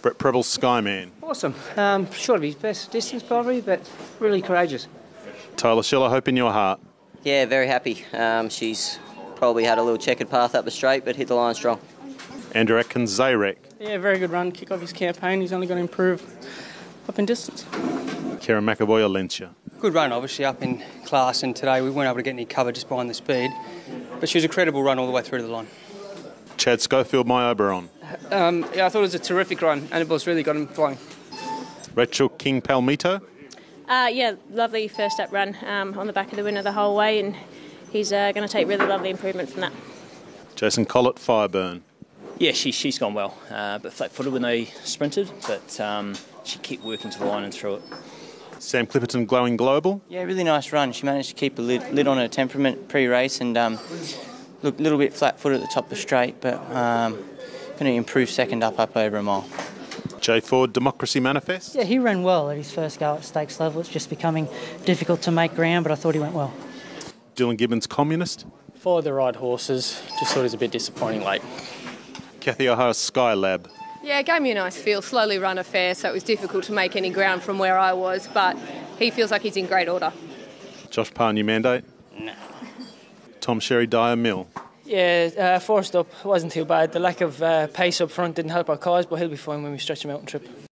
Brett Prebble, Skyman. Awesome. Um, short of his best distance, probably, but really courageous. Tyler Schiller, hope in your heart. Yeah, very happy. Um, she's probably had a little checkered path up the straight, but hit the line strong. Andrew Adkins, Zayrek. Yeah, very good run. Kick off his campaign. He's only going to improve up in distance. Kerrin McEvoy, Alencia. Good run, obviously, up in class, and today we weren't able to get any cover just behind the speed. But she was a credible run all the way through to the line. Chad Schofield, My Oberon. Um, yeah, I thought it was a terrific run. Annabel's really got him flying. Rachel King Palmito. Uh, yeah, lovely first up run um, on the back of the winner the whole way, and he's uh, going to take really lovely improvement from that. Jason Collett, Fireburn. Yeah, she, she's gone well, uh, but flat footed when they sprinted, but um, she kept working to the line and through it. Sam Clipperton, Glowing Global. Yeah, really nice run. She managed to keep a lid, lid on her temperament pre-race and um, looked a little bit flat-footed at the top of the straight, but going to improve second up up over a mile. Jay Ford, Democracy Manifest. Yeah, he ran well at his first go at stakes level. It's just becoming difficult to make ground, but I thought he went well. Dylan Gibbons, Communist. Followed the right horses. Just thought he was a bit disappointing late. Kathy O'Hara, Skylab. Yeah, it gave me a nice feel. Slowly run a fair, so it was difficult to make any ground from where I was, but he feels like he's in great order. Josh Parr, New Mandate. No. Tom Sherry, Dyer Mill. Yeah, uh, forced up wasn't too bad. The lack of uh, pace up front didn't help our cause, but he'll be fine when we stretch him out and trip.